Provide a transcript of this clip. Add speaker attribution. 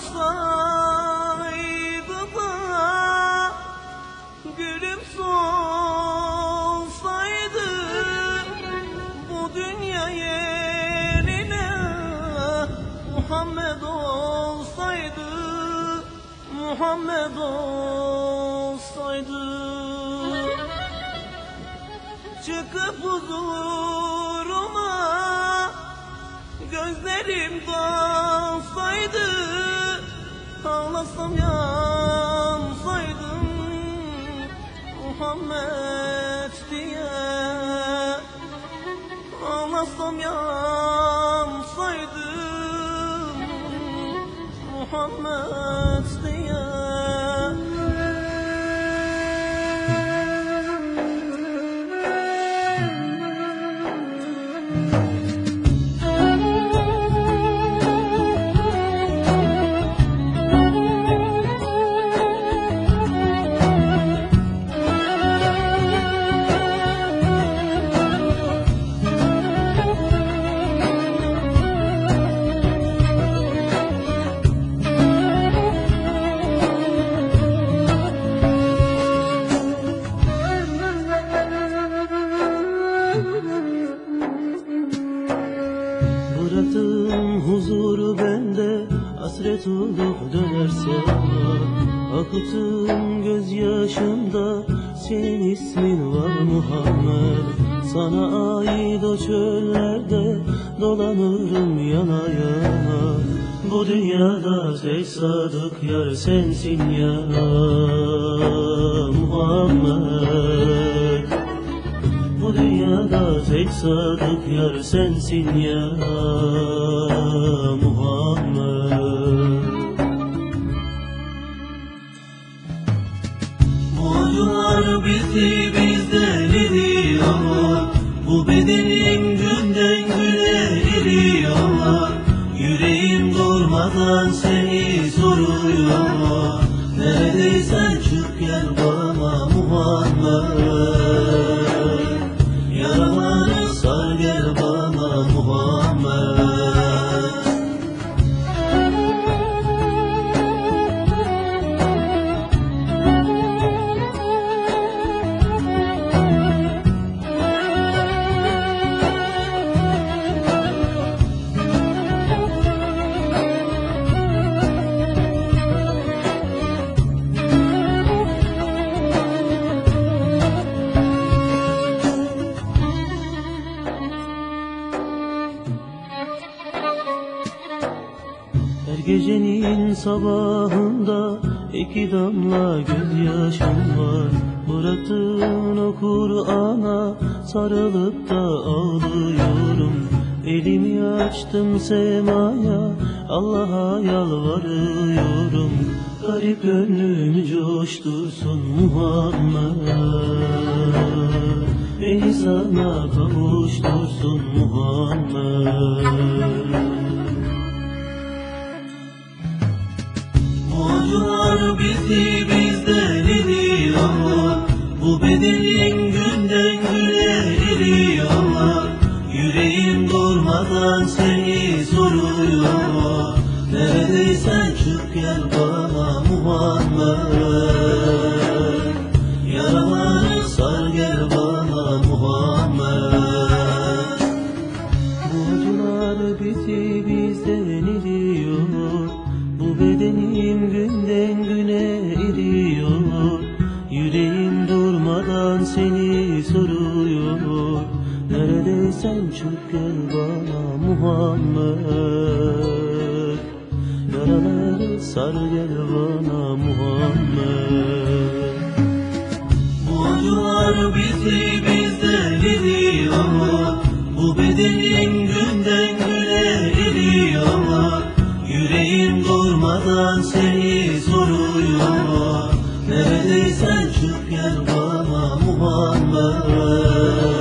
Speaker 1: da Gülüm solsaydı Bu dünya yerine Muhammed olsaydı Muhammed olsaydı. Çıkıp huzuruma Gözlerim dolsaydı Ağlasam yansaydım Muhammed diye. Ağlasam yansaydım Muhammed huzuru bende Hasret olup dönerse. Akıttığım gözyaşımda Senin ismin var Muhammed. Sana ait o çöllerde Dolanırım yana yana Bu dünyada tek sadık yar sensin ya Muhammed dünyada tek sadık yar sensin ya Muhammed. Bu acılar bizi gecenin sabahında iki damla gözyaşım var. Bıraktığın o Kur'an'a sarılıp da ağlıyorum. Elimi açtım semaya Allah'a yalvarıyorum. Garip gönlümü coştursun Muhammed Beni sana kavuştursun Muhammed Acılar bizi bizden ediyor Bu bedenin günden güne eriyor Yüreğim durmadan seni soruyor Neredeysen çık gel bana Muhammed. Yaraları sar gel bana Muhammed. Bu acılar bizi soruyor Neredeysen çık gel bana Muhammed. Yaraları sar gel bana Muhammed. Bu acılar bizi bizden ediyor Bu bedenin günden güne eriyor Yüreğim durmadan seni soruyor. Neredeysen çık gel bana zamanlar